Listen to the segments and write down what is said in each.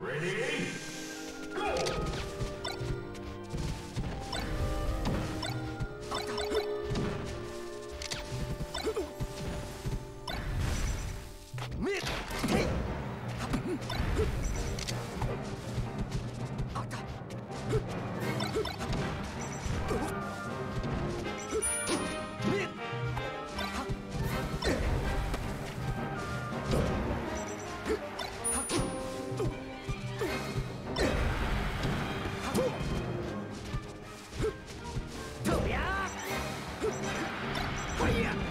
Ready? Go! Mid! こり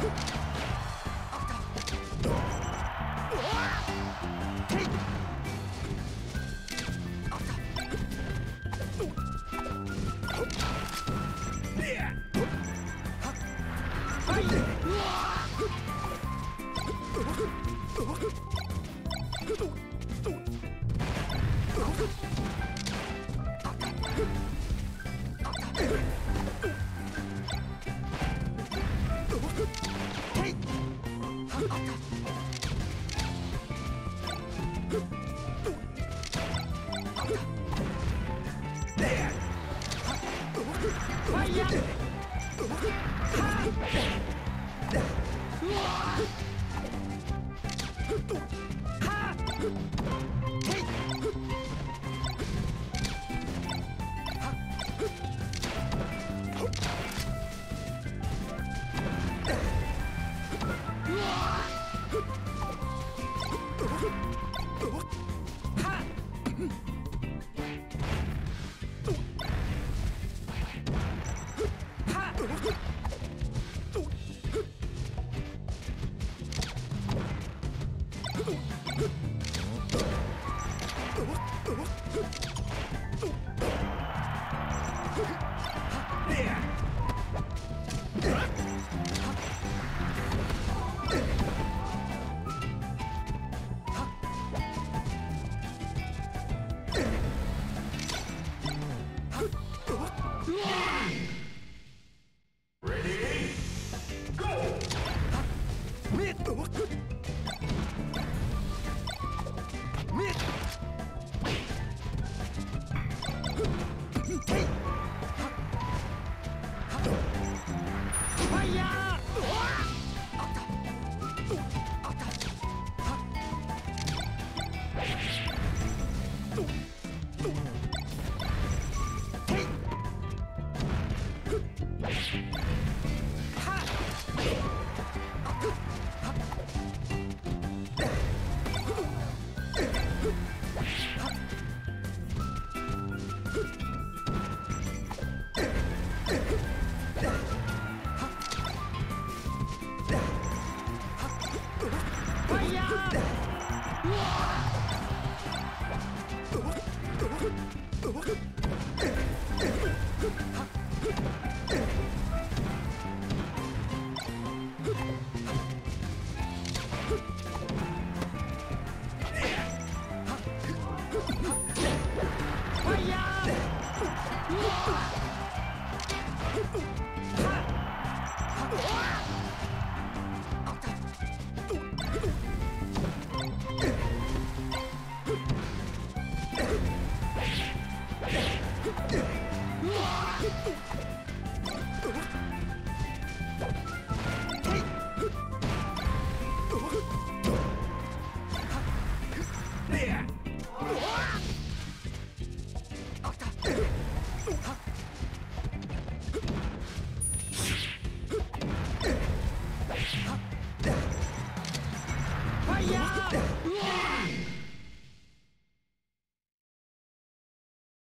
Yeah! うわ Oh!